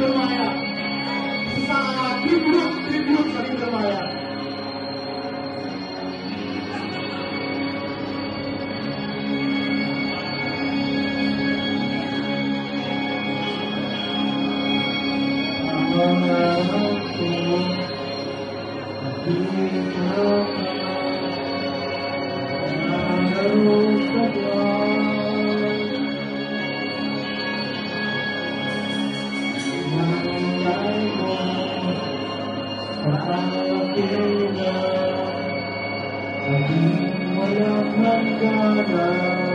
bermaya. Sesaat tribut, tribut saling bermaya. Walang hangganan